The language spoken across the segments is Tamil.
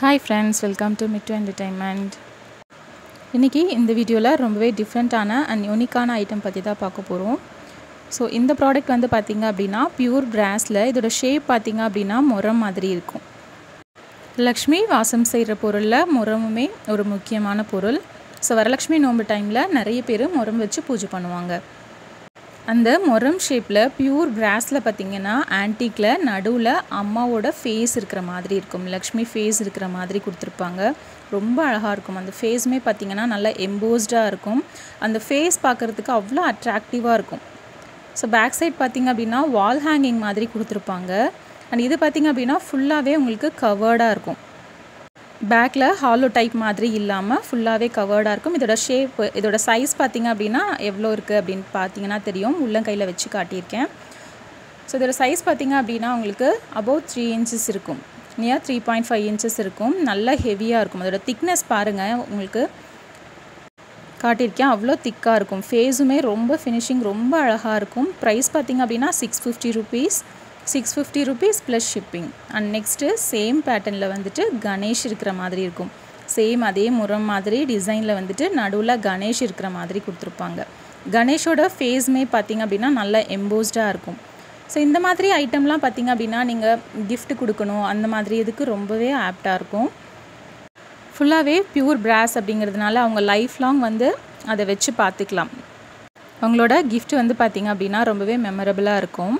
ஹாய் ஃப்ரெண்ட்ஸ் வெல்கம் டு மிட் டு என்டர்டைன்மெண்ட் இன்றைக்கி இந்த வீடியோவில் ரொம்பவே டிஃப்ரெண்ட்டான அண்ட் யூனிக்கான ஐட்டம் பற்றி தான் பார்க்க போகிறோம் ஸோ இந்த ப்ராடக்ட் வந்து பார்த்திங்க அப்படின்னா பியூர் பிராஸில் இதோட ஷேப் பார்த்திங்க அப்படின்னா முரம் மாதிரி இருக்கும். லக்ஷ்மி வாசம் செய்கிற பொருளில் முரமுமே ஒரு முக்கியமான பொருள். ஸோ வரலக்ஷ்மி நோம்பு டைமில் நிறைய பேர் முரம் வச்சு பூஜை பண்ணுவாங்க. அந்த முரம் ஷேப்பில் பியூர் கிராஸில் பார்த்திங்கன்னா ஆன்டிக்கில் நடுவில் அம்மாவோட ஃபேஸ் இருக்கிற மாதிரி இருக்கும். லக்ஷ்மி ஃபேஸ் இருக்கிற மாதிரி கொடுத்துருப்பாங்க. ரொம்ப அழகாக இருக்கும். அந்த ஃபேஸுமே பார்த்திங்கன்னா நல்லா எம்போஸ்டாக இருக்கும். அந்த ஃபேஸ் பார்க்குறதுக்கு அவ்வளோ அட்ராக்டிவாக இருக்கும். ஸோ பேக் சைட் பார்த்திங்க அப்படின்னா வால் ஹேங்கிங் மாதிரி கொடுத்துருப்பாங்க. அண்ட் இது பார்த்திங்க அப்படின்னா ஃபுல்லாகவே உங்களுக்கு கவர்டாக இருக்கும். பேக்கில் ஹாலோ டைப் மாதிரி இல்லாமல் ஃபுல்லாகவே கவர்டாக இருக்கும். இதோட ஷேப் இதோட சைஸ் பார்த்திங்க அப்படின்னா எவ்வளோ இருக்குது அப்படின்னு பார்த்தீங்கன்னா தெரியும். உள்ளங்கையில் வச்சு காட்டியிருக்கேன். ஸோ இதோட சைஸ் பார்த்திங்க அப்படின்னா உங்களுக்கு அபவுட் த்ரீ இன்ச்சஸ் இருக்கும். Near three point five inches இருக்கும். நல்லா ஹெவியாக இருக்கும். அதோட திக்னஸ் பாருங்கள் உங்களுக்கு காட்டியிருக்கேன். அவ்வளோ திக்காக இருக்கும். ஃபேஸுமே ரொம்ப ஃபினிஷிங் ரொம்ப அழகாக இருக்கும். ப்ரைஸ் பார்த்திங்க அப்படின்னா six fifty rupees six fifty rupees plus shipping and next same பேட்டர்னில் வந்துட்டு கணேஷ் இருக்கிற மாதிரி இருக்கும். சேம் அதே முறம் மாதிரி டிசைனில் வந்துட்டு நடுவில் கணேஷ் இருக்கிற மாதிரி கொடுத்துருப்பாங்க. கணேஷோட ஃபேஸுமே பார்த்திங்க அப்படின்னா நல்லா எம்போஸ்டாக இருக்கும். ஸோ இந்த மாதிரி ஐட்டம்லாம் பார்த்திங்க அப்படின்னா நீங்கள் கிஃப்ட் கொடுக்கணும். அந்த மாதிரி இதுக்கு ரொம்பவே ஆப்டாக இருக்கும். ஃபுல்லாகவே பியூர் பிராஸ் அப்படிங்கிறதுனால அவங்க லைஃப் லாங் வந்து அதை வச்சு பார்த்துக்கலாம். அவங்களோட கிஃப்ட் வந்து பார்த்திங்க அப்படின்னா ரொம்பவே மெமரபுளாக இருக்கும்.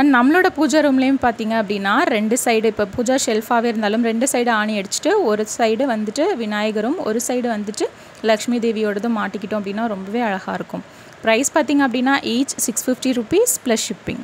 அண்ட் நம்மளோட பூஜா ரூம்லேயும் பார்த்தீங்க அப்படின்னா ரெண்டு சைடு இப்போ பூஜா ஷெல்ஃபாகவே இருந்தாலும் ரெண்டு சைடு ஆணி அடிச்சுட்டு ஒரு சைடு வந்துட்டு விநாயகரும் ஒரு சைடு வந்துட்டு லக்ஷ்மி தேவியோடதும் மாட்டிக்கிட்டோம் அப்படின்னா ரொம்பவே அழகாக இருக்கும். ப்ரைஸ் பார்த்திங்க அப்படின்னா each six fifty rupees plus shipping